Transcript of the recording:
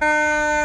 Uh...